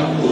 Gracias.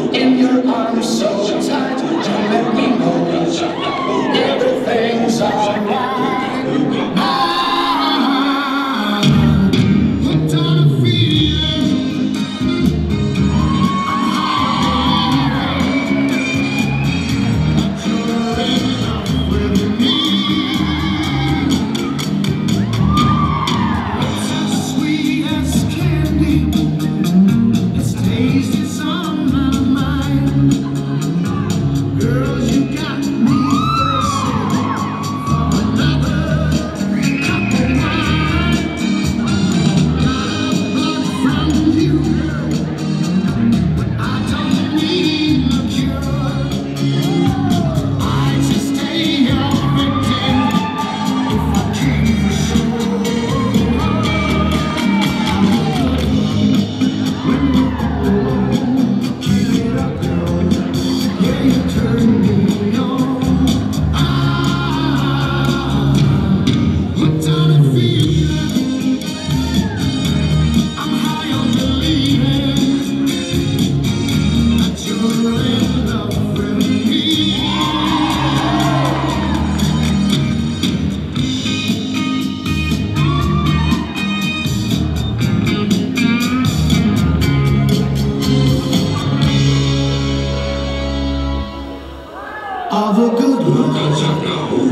of a good look.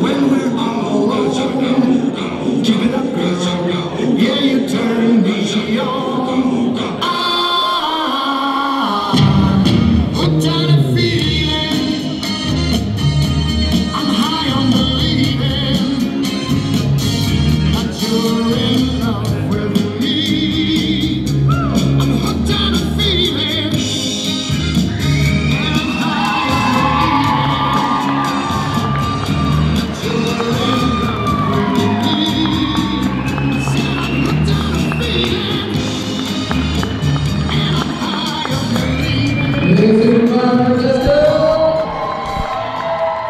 When we're all alone.